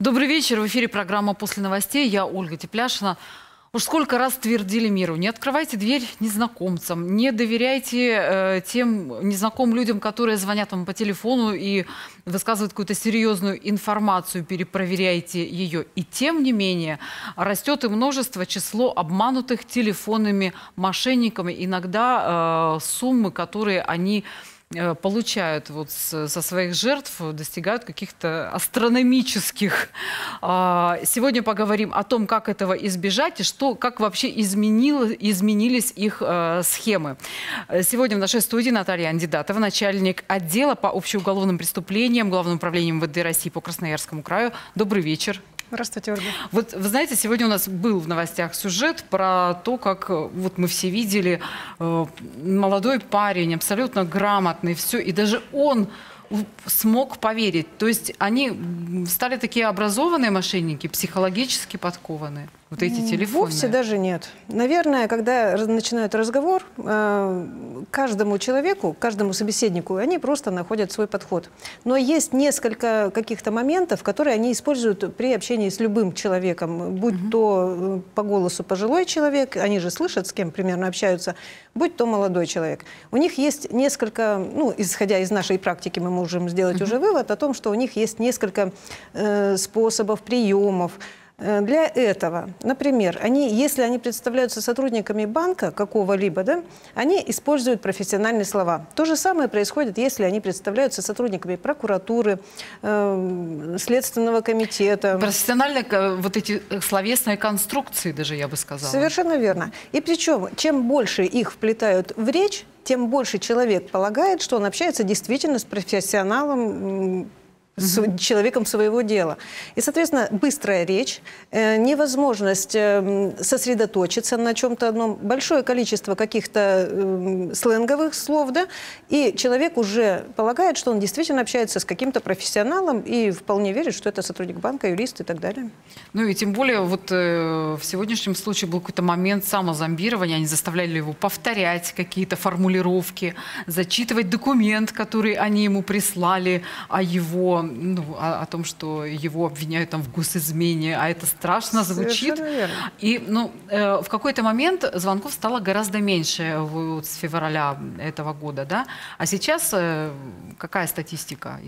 Добрый вечер. В эфире программа «После новостей». Я Ольга Тепляшина. Уж сколько раз твердили миру, не открывайте дверь незнакомцам, не доверяйте э, тем незнакомым людям, которые звонят вам по телефону и высказывают какую-то серьезную информацию, перепроверяйте ее. И тем не менее растет и множество число обманутых телефонными мошенниками. Иногда э, суммы, которые они получают вот со своих жертв, достигают каких-то астрономических. А, сегодня поговорим о том, как этого избежать и что, как вообще изменило, изменились их э, схемы. Сегодня в нашей студии Наталья Андидатова, начальник отдела по общеуголовным преступлениям Главного управления МВД России по Красноярскому краю. Добрый вечер. Здравствуйте, Ольга. Вот вы знаете, сегодня у нас был в новостях сюжет про то, как э, вот мы все видели э, молодой парень, абсолютно грамотный, все, и даже он смог поверить. То есть они стали такие образованные мошенники, психологически подкованные вот эти телефоны? Вовсе даже нет. Наверное, когда начинают разговор, э, каждому человеку, каждому собеседнику, они просто находят свой подход. Но есть несколько каких-то моментов, которые они используют при общении с любым человеком, будь угу. то э, по голосу пожилой человек, они же слышат, с кем примерно общаются, будь то молодой человек. У них есть несколько, ну, исходя из нашей практики, мы можем сделать угу. уже вывод о том, что у них есть несколько э, способов, приемов, для этого, например, они, если они представляются сотрудниками банка какого-либо, да, они используют профессиональные слова. То же самое происходит, если они представляются сотрудниками прокуратуры, э, Следственного комитета. Профессиональные э, вот эти э, словесные конструкции даже, я бы сказала. Совершенно верно. И причем, чем больше их вплетают в речь, тем больше человек полагает, что он общается действительно с профессионалом с человеком своего дела. И, соответственно, быстрая речь, э, невозможность э, сосредоточиться на чем-то одном, большое количество каких-то э, сленговых слов, да, и человек уже полагает, что он действительно общается с каким-то профессионалом и вполне верит, что это сотрудник банка, юрист и так далее. Ну и тем более вот э, в сегодняшнем случае был какой-то момент самозомбирования, они заставляли его повторять какие-то формулировки, зачитывать документ, который они ему прислали о его ну, о, о том, что его обвиняют там в госизмене, а это страшно звучит. И ну, э, в какой-то момент звонков стало гораздо меньше вот, с февраля этого года, да? А сейчас э, какая статистика?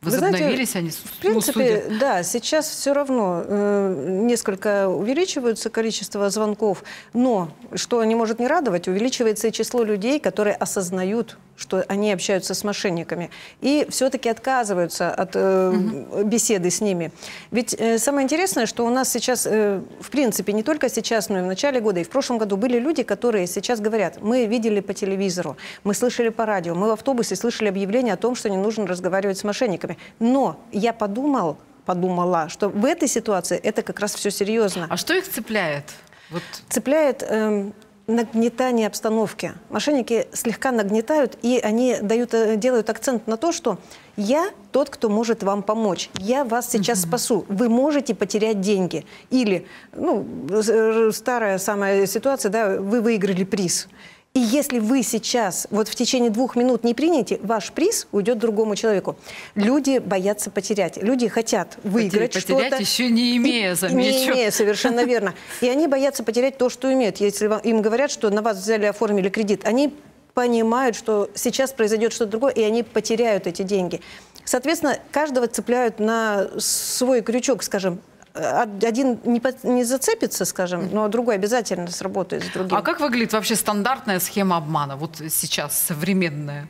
Возобновились знаете, они? В принципе, ну, да, сейчас все равно э, несколько увеличивается количество звонков, но, что не может не радовать, увеличивается и число людей, которые осознают что они общаются с мошенниками, и все-таки отказываются от э, угу. беседы с ними. Ведь э, самое интересное, что у нас сейчас, э, в принципе, не только сейчас, но и в начале года, и в прошлом году были люди, которые сейчас говорят, мы видели по телевизору, мы слышали по радио, мы в автобусе слышали объявление о том, что не нужно разговаривать с мошенниками. Но я подумал, подумала, что в этой ситуации это как раз все серьезно. А что их цепляет? Вот. Цепляет... Э, нагнетание обстановки. Мошенники слегка нагнетают, и они дают, э, делают акцент на то, что я тот, кто может вам помочь. Я вас сейчас спасу. Вы можете потерять деньги. Или, ну, э, старая самая ситуация, да, вы выиграли приз. И если вы сейчас, вот в течение двух минут не примете, ваш приз уйдет другому человеку. Люди боятся потерять. Люди хотят выиграть что-то. Потерять еще не имея, замечу. Не имея, совершенно верно. И они боятся потерять то, что имеют. Если им говорят, что на вас взяли, оформили кредит, они понимают, что сейчас произойдет что-то другое, и они потеряют эти деньги. Соответственно, каждого цепляют на свой крючок, скажем, один не, не зацепится, скажем, но другой обязательно сработает с другим. А как выглядит вообще стандартная схема обмана, вот сейчас, современная?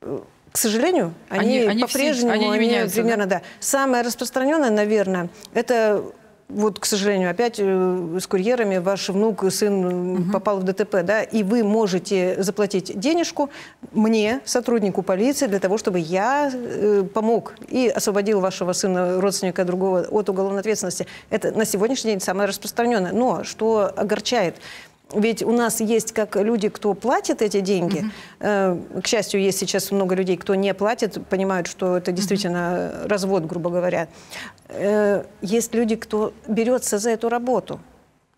К сожалению, они, они, они по-прежнему, они, они, они примерно, да? да. Самое распространенное, наверное, это вот, к сожалению, опять э, с курьерами ваш внук, сын угу. попал в ДТП, да, и вы можете заплатить денежку мне, сотруднику полиции, для того, чтобы я э, помог и освободил вашего сына, родственника другого от уголовной ответственности. Это на сегодняшний день самое распространенное. Но что огорчает – ведь у нас есть как люди, кто платит эти деньги. Угу. Э, к счастью, есть сейчас много людей, кто не платит, понимают, что это действительно угу. развод, грубо говоря. Э, есть люди, кто берется за эту работу.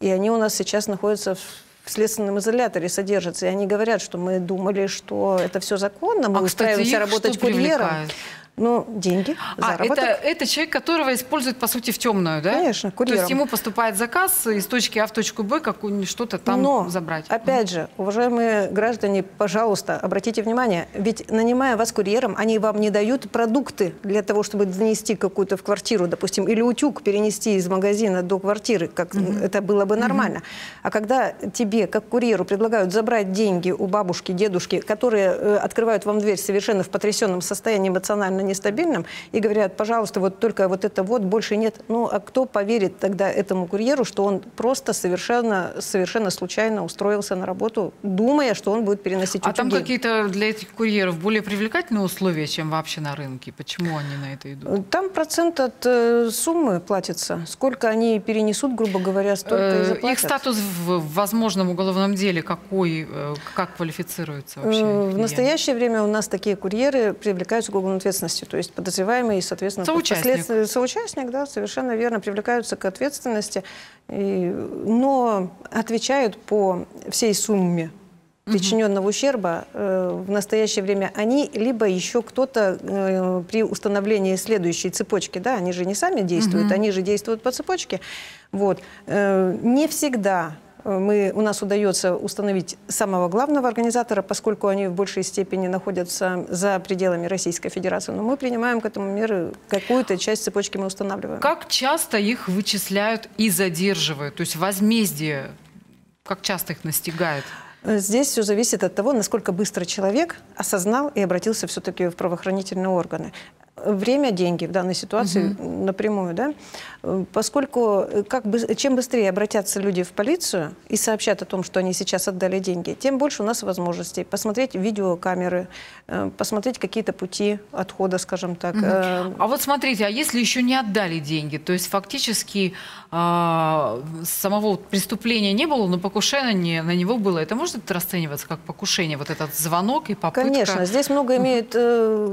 И они у нас сейчас находятся в следственном изоляторе содержатся. И они говорят, что мы думали, что это все законно, мы а, устраиваемся кстати, работать курьером. Привлекает? Ну, деньги, заработок. А, это, это человек, которого используют, по сути, в темную, да? Конечно, курьером. То есть ему поступает заказ из точки А в точку Б, как что-то там Но, забрать. опять же, уважаемые граждане, пожалуйста, обратите внимание, ведь нанимая вас курьером, они вам не дают продукты для того, чтобы донести какую-то в квартиру, допустим, или утюг перенести из магазина до квартиры, как угу. это было бы нормально. Угу. А когда тебе, как курьеру, предлагают забрать деньги у бабушки, дедушки, которые э, открывают вам дверь совершенно в потрясенном состоянии эмоционально нестабильным и говорят, пожалуйста, вот только вот это вот, больше нет. Ну, а кто поверит тогда этому курьеру, что он просто совершенно, совершенно случайно устроился на работу, думая, что он будет переносить? А там какие-то для этих курьеров более привлекательные условия, чем вообще на рынке? Почему они на это идут? Там процент от э, суммы платится. Сколько они перенесут, грубо говоря, столько и э, заплатят. Их статус в возможном уголовном деле какой, э, как квалифицируется вообще? Э, в настоящее время у нас такие курьеры привлекаются к уголовной ответственности ответственностью. То есть подозреваемый, соответственно, соучастник. соучастник, да, совершенно верно, привлекаются к ответственности, и, но отвечают по всей сумме причиненного ущерба э, в настоящее время они, либо еще кто-то э, при установлении следующей цепочки, да, они же не сами действуют, угу. они же действуют по цепочке, вот, э, не всегда мы, у нас удается установить самого главного организатора, поскольку они в большей степени находятся за пределами Российской Федерации. Но мы принимаем к этому меры, какую-то часть цепочки мы устанавливаем. Как часто их вычисляют и задерживают? То есть возмездие, как часто их настигает? Здесь все зависит от того, насколько быстро человек осознал и обратился все-таки в правоохранительные органы время – деньги в данной ситуации угу. напрямую, да? Поскольку э, как бы, чем быстрее обратятся люди в полицию и сообщат о том, что они сейчас отдали деньги, тем больше у нас возможностей посмотреть видеокамеры, э, посмотреть какие-то пути отхода, скажем так. Угу. А вот смотрите, а если еще не отдали деньги, то есть фактически а, самого преступления не было, но покушение на него было, это может расцениваться как покушение, вот этот звонок и попытка? Конечно, здесь много имеет, э,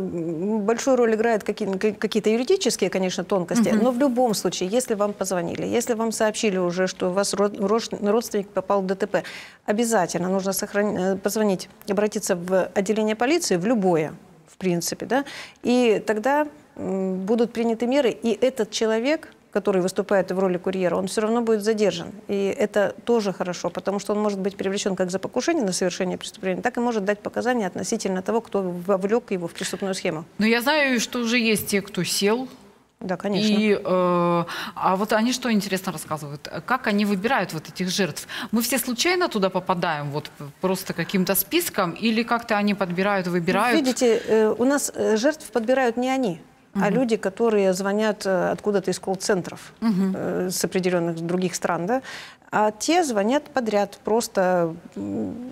большую роль играет решает какие-то юридические, конечно, тонкости, угу. но в любом случае, если вам позвонили, если вам сообщили уже, что у вас родственник попал в ДТП, обязательно нужно сохранить, э, позвонить, обратиться в отделение полиции, в любое, в принципе, да, и тогда будут приняты меры, и этот человек который выступает в роли курьера, он все равно будет задержан. И это тоже хорошо, потому что он может быть привлечен как за покушение на совершение преступления, так и может дать показания относительно того, кто вовлек его в преступную схему. Но я знаю, что уже есть те, кто сел да, конечно. И, э, а вот они что интересно рассказывают? Как они выбирают вот этих жертв? Мы все случайно туда попадаем, вот просто каким-то списком, или как-то они подбирают, выбирают? Видите, э, у нас э, жертв подбирают не они угу. а люди, которые звонят э, откуда-то из колл-центров угу. э, с определенных других стран, да, а те звонят подряд. Просто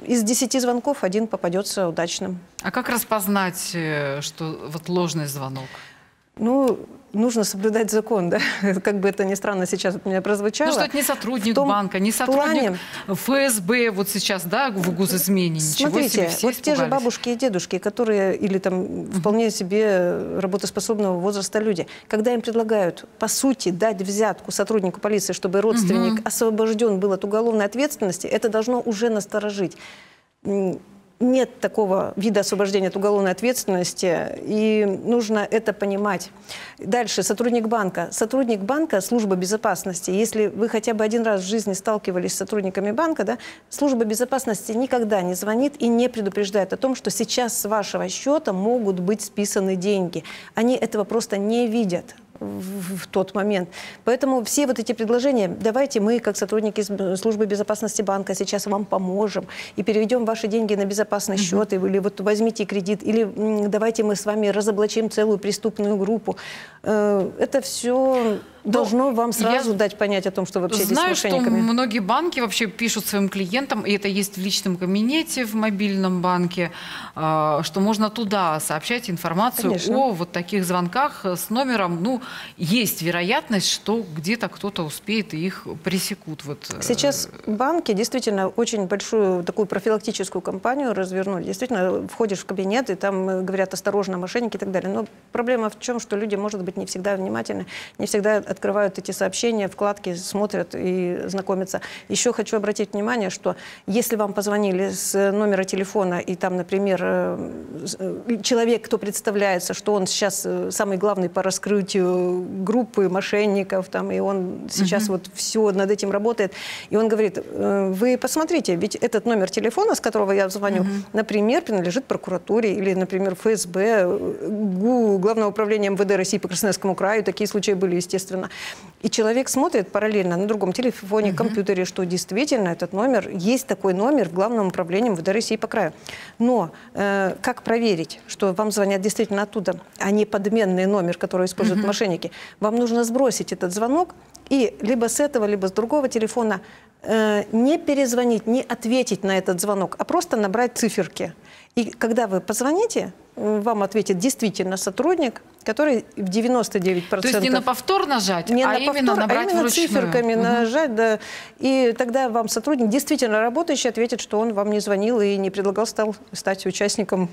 из десяти звонков один попадется удачным. А как распознать, э, что вот ложный звонок? Ну, нужно соблюдать закон, да? Как бы это ни странно сейчас от меня прозвучало. Ну, что это не сотрудник банка, не сотрудник плане... ФСБ вот сейчас, да, в госизмене. Смотрите, себе, вот те же бабушки и дедушки, которые, или там вполне себе работоспособного возраста люди, когда им предлагают, по сути, дать взятку сотруднику полиции, чтобы родственник угу. освобожден был от уголовной ответственности, это должно уже насторожить нет такого вида освобождения от уголовной ответственности, и нужно это понимать. Дальше, сотрудник банка. Сотрудник банка, служба безопасности. Если вы хотя бы один раз в жизни сталкивались с сотрудниками банка, да, служба безопасности никогда не звонит и не предупреждает о том, что сейчас с вашего счета могут быть списаны деньги. Они этого просто не видят в, в тот момент. Поэтому все вот эти предложения, давайте мы, как сотрудники службы безопасности банка, сейчас вам поможем и переведем ваши деньги на безопасный угу. счет, или вот возьмите кредит, или давайте мы с вами разоблачим целую преступную группу. Э, это все должно ну, вам сразу я дать понять о том, что вы общаетесь знаю, с мошенниками. что многие банки вообще пишут своим клиентам, и это есть в личном кабинете в мобильном банке, а, что можно туда сообщать информацию Конечно. о вот таких звонках с номером. Ну, есть вероятность, что где-то кто-то успеет и их пресекут. Вот. Э, Сейчас банки действительно очень большую такую профилактическую кампанию развернули. Действительно, входишь в кабинет, и там э, говорят осторожно, мошенники и так далее. Но проблема в чем, что люди, может быть, не всегда внимательны, не всегда открывают эти сообщения, вкладки, смотрят и знакомятся. Еще хочу обратить внимание, что если вам позвонили с номера телефона, и там, например, э, э, человек, кто представляется, что он сейчас самый главный по раскрытию группы мошенников, там, и он сейчас угу. вот все над этим работает, и он говорит, вы посмотрите, ведь этот номер телефона, с которого я звоню, угу. например, принадлежит прокуратуре или, например, ФСБ, ГУ, Главного управления МВД России по Красноярскому краю. Такие случаи были, естественно. И человек смотрит параллельно на другом телефоне, угу. компьютере, что действительно этот номер, есть такой номер в Главном управлении МВД России по краю. Но э, как проверить, что вам звонят действительно оттуда, а не подменный номер, который используют угу. мошенники? Вам нужно сбросить этот звонок и либо с этого, либо с другого телефона э, не перезвонить, не ответить на этот звонок, а просто набрать циферки. И когда вы позвоните, вам ответит действительно сотрудник, который в 99%... То есть не на повтор нажать, не а на именно повтор, набрать а именно вручную. циферками угу. нажать, да. И тогда вам сотрудник, действительно работающий, ответит, что он вам не звонил и не предлагал стал стать участником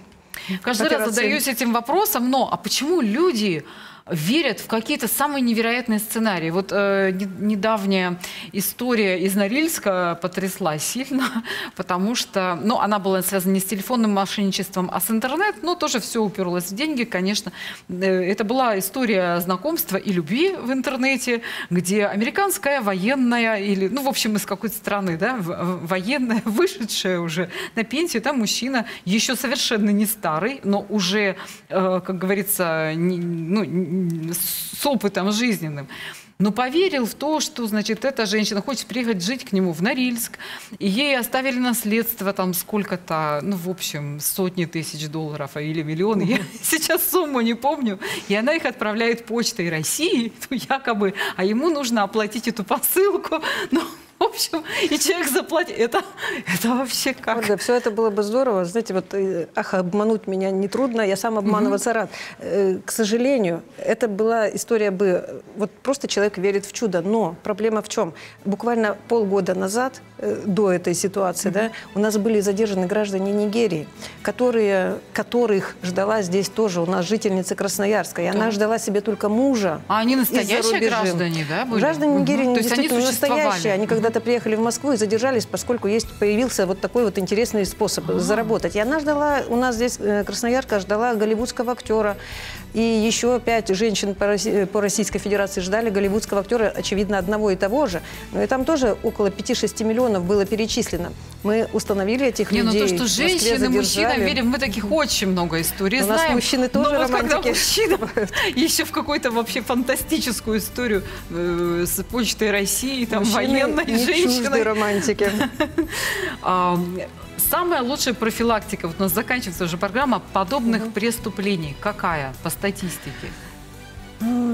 Каждый операции. раз задаюсь этим вопросом, но а почему люди верят в какие-то самые невероятные сценарии. Вот э, недавняя история из Норильска потрясла сильно, потому что, ну, она была связана не с телефонным мошенничеством, а с интернет, но тоже все уперлось в деньги, конечно. Э, это была история знакомства и любви в интернете, где американская военная или, ну, в общем, из какой-то страны, да, военная, вышедшая уже на пенсию, там мужчина еще совершенно не старый, но уже, э, как говорится, не, ну, с опытом жизненным. Но поверил в то, что, значит, эта женщина хочет приехать жить к нему в Норильск, и ей оставили наследство там сколько-то, ну, в общем, сотни тысяч долларов или миллионы, я сейчас сумму не помню, и она их отправляет почтой России, якобы, а ему нужно оплатить эту посылку, ну, общем, и человек заплатит. Это, это вообще как? Ольга, все это было бы здорово. Знаете, вот, э, ах, обмануть меня нетрудно, я сам обманываться угу. рад. Э, к сожалению, это была история бы... Вот просто человек верит в чудо. Но проблема в чем? Буквально полгода назад, э, до этой ситуации, да, у нас были задержаны граждане Нигерии, которые, которых ждала здесь тоже у нас жительница Красноярска. И да. она ждала себе только мужа. А они настоящие граждане, да, были? Граждане Нигерии угу. действительно настоящие. Они когда когда-то приехали в Москву и задержались, поскольку есть, появился вот такой вот интересный способ ага. заработать. И она ждала, у нас здесь э, Красноярка ждала голливудского актера, и еще пять женщин по, России, по Российской Федерации ждали голливудского актера, очевидно, одного и того же. Но и там тоже около 5-6 миллионов было перечислено. Мы установили этих Не, людей. Ну то, что женщины, мужчины верим, мы таких очень много историй У знаем. нас мужчины тоже но романтики. Вот когда мужчина еще в какую-то вообще фантастическую историю э, с почтой России, там мужчины военной не женщиной. романтики. Самая лучшая профилактика, вот у нас заканчивается уже программа, подобных угу. преступлений какая по статистике?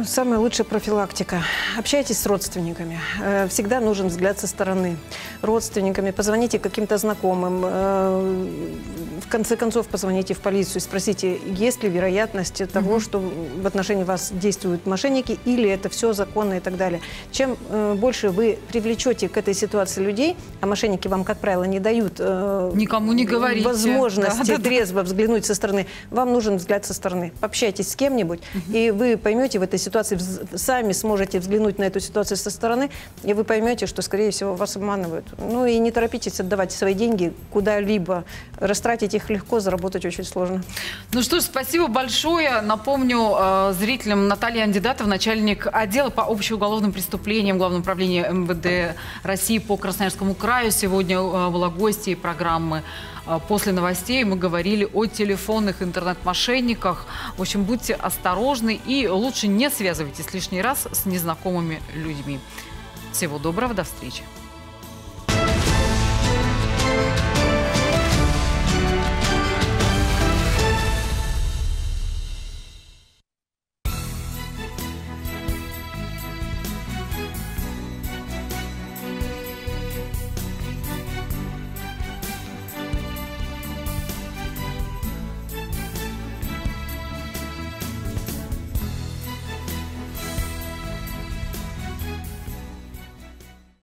Самая лучшая профилактика. Общайтесь с родственниками. Э, всегда нужен взгляд со стороны. Родственниками, позвоните каким-то знакомым. Э, в конце концов, позвоните в полицию и спросите, есть ли вероятность того, что в отношении вас действуют мошенники, или это все законно и так далее. Чем э, больше вы привлечете к этой ситуации людей, а мошенники вам, как правило, не дают Никому не говорите. возможности да, трезво да, да. взглянуть со стороны, вам нужен взгляд со стороны. Общайтесь с кем-нибудь, и вы поймете, в этой ситуации, сами сможете взглянуть на эту ситуацию со стороны, и вы поймете, что, скорее всего, вас обманывают. Ну и не торопитесь отдавать свои деньги куда-либо. Растратить их легко, заработать очень сложно. Ну что ж, спасибо большое. Напомню э, зрителям Наталья Андидатов, начальник отдела по общеуголовным преступлениям Главного управления МВД России по Красноярскому краю. Сегодня э, была гостьей программы после новостей мы говорили о телефонных интернет-мошенниках. В общем, будьте осторожны и лучше не связывайтесь лишний раз с незнакомыми людьми. Всего доброго, до встречи.